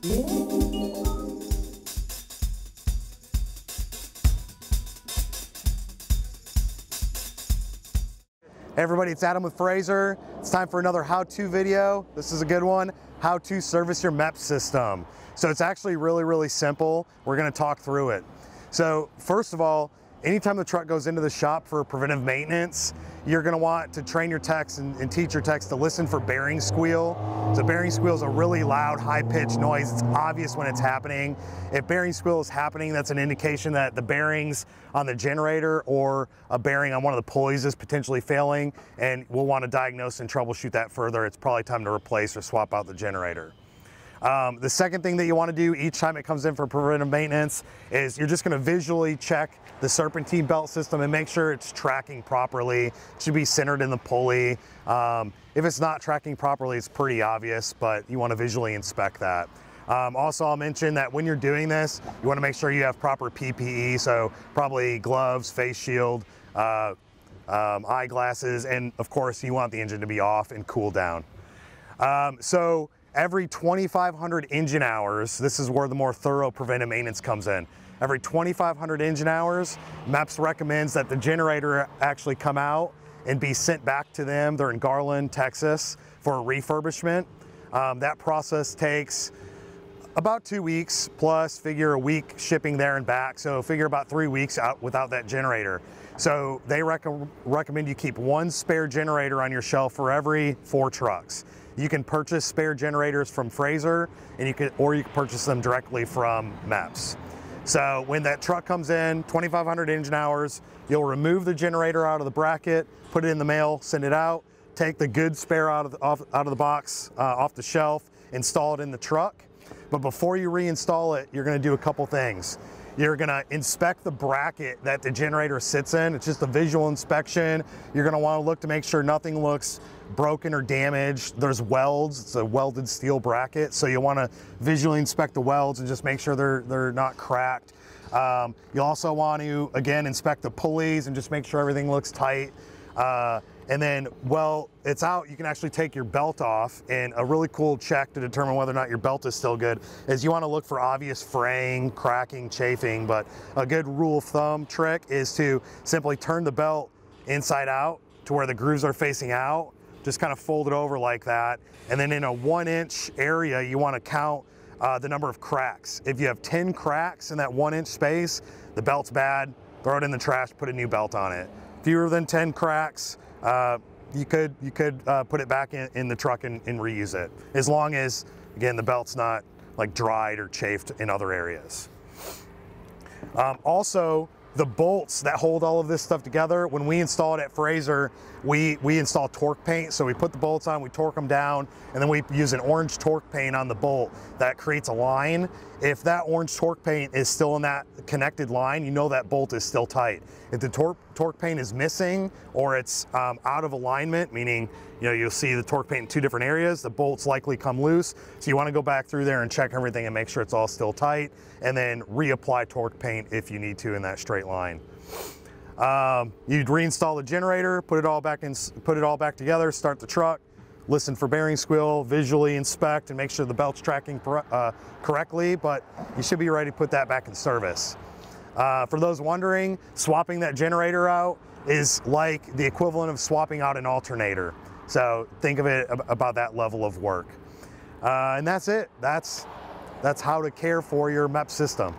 Hey everybody, it's Adam with Frazer. It's time for another how-to video. This is a good one, how to service your MEP system. So it's actually really, really simple. We're gonna talk through it. So first of all, anytime the truck goes into the shop for preventive maintenance, you're gonna want to train your techs and, and, teach your techs to listen for bearing squeal. So bearing squeal is a really loud, high-pitched noise. It's obvious when it's happening. If bearing squeal is happening, that's an indication that the bearings on the generator or a bearing on one of the pulleys is potentially failing, and we'll want to diagnose and troubleshoot that further. It's probably time to replace or swap out the generator. Um, the second thing that you want to do each time it comes in for preventive maintenance is you're just going to visually check the serpentine belt system and make sure it's tracking properly. It should be centered in the pulley. Um, if it's not tracking properly, it's pretty obvious, but you want to visually inspect that. Um, also, I'll mention that when you're doing this, you want to make sure you have proper PPE, so probably gloves, face shield, uh, um, eyeglasses, and of course, you want the engine to be off and cool down. Um, so every 2,500 engine hours, this is where the more thorough preventive maintenance comes in. Every 2,500 engine hours, MEPS recommends that the generator actually come out and be sent back to them. They're in Garland, Texas for refurbishment. Um, that process takes about two weeks plus figure a week shipping there and back. So figure about three weeks out without that generator. So they rec recommend you keep one spare generator on your shelf for every four trucks. You can purchase spare generators from Frazer, and you can, or you can purchase them directly from MEPS. So when that truck comes in, 2,500 engine hours, you'll remove the generator out of the bracket, put it in the mail, send it out, take the good spare out of the, off, out of the box, uh, off the shelf, install it in the truck. But before you reinstall it, you're gonna do a couple things. You're gonna inspect the bracket that the generator sits in. It's just a visual inspection. You're gonna wanna look to make sure nothing looks broken or damaged. There's welds, it's a welded steel bracket. So you wanna visually inspect the welds and just make sure they're, they're not cracked. Um, you also want to, again, inspect the pulleys and just make sure everything looks tight. Uh, and then, well, it's out, you can actually take your belt off and a really cool check to determine whether or not your belt is still good is you wanna look for obvious fraying, cracking, chafing, but a good rule of thumb trick is to simply turn the belt inside out to where the grooves are facing out, just kind of fold it over like that. And then in a one inch area, you wanna count uh, the number of cracks. If you have 10 cracks in that one inch space, the belt's bad, throw it in the trash, put a new belt on it. Fewer than 10 cracks, uh, you could you could uh, put it back in, in the truck and, and, reuse it as long as again the belt's not like dried or chafed in other areas. Um, also, the bolts that hold all of this stuff together, when we install it at Frazer, we, we install torque paint. So we put the bolts on, we torque them down, and then we use an orange torque paint on the bolt that creates a line. If that orange torque paint is still in that connected line, you know that bolt is still tight. If the torque, torque paint is missing or it's um, out of alignment, meaning you know, you'll see the torque paint in two different areas, the bolts likely come loose. So you wanna go back through there and check everything and make sure it's all still tight, and then reapply torque paint if you need to in that straight line. Um, you'd reinstall the generator, put it all back in, put it all back together, start the truck, listen for bearing squeal, visually inspect and make sure the belt's tracking uh, correctly, but you should be ready to put that back in service. Uh, for those wondering, swapping that generator out is like the equivalent of swapping out an alternator. So think of it about that level of work. Uh, and that's it. That's, that's how to care for your MEP system.